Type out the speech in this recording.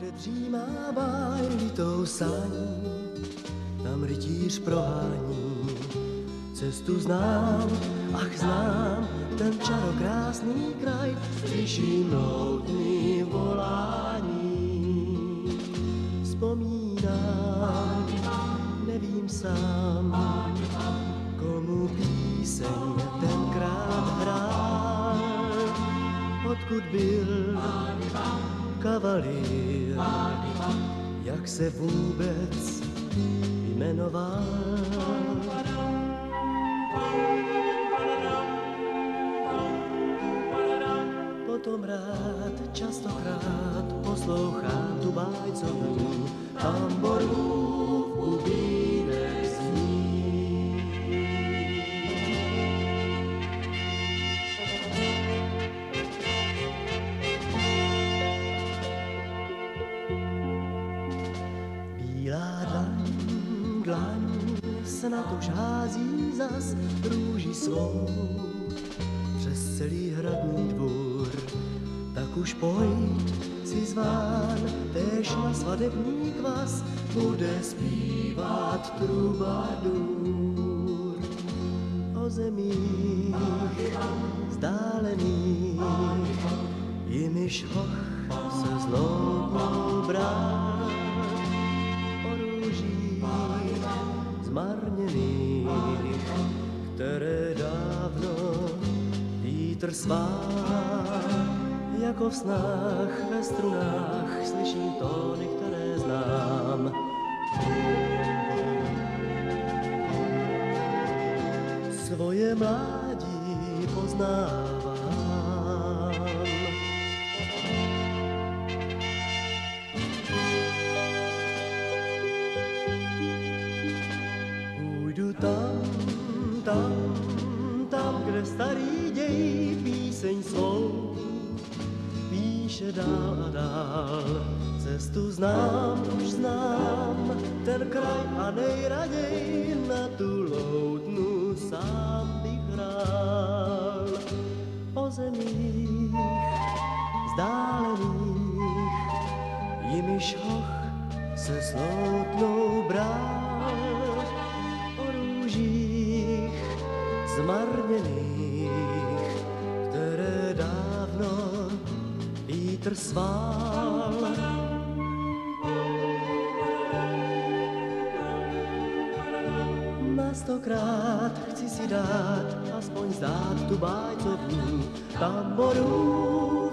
kde dřímá báj litou saní, tam rytíř prohání. Cestu znám, ach znám, ten čarokrásný kraj, slyším loutný volání. Vzpomínám, nevím sám, komu píseň tenkrát hrál, odkud byl kavalír, jak se vůbec jmenoval. Potom rád, častokrát poslouchám tu bájcovou tamboru v Bílá dlaň, dlaň se na to hází zas růži svou přes celý hradní dvůr. Tak už pojď si zván, též na svadební kvas bude zpívat trubadur. O zemích vzdálených, jimiž hoch se zlobou které dávno vítr svá, jako v snách ve strunách slyším tóny, které znám. Svoje mládí poznávám. Kde starý děj píseň svou píše dál a dál. Cestu znám, už znám, ten kraj a nejraději na tu loutnu sám bych hrál. O zemích vzdálených, jimiž hoch se sloutnou brál. Zmarněných, které dávno vítr svál. Na stokrát chci si dát, aspoň zdát tu bájcovní tamboru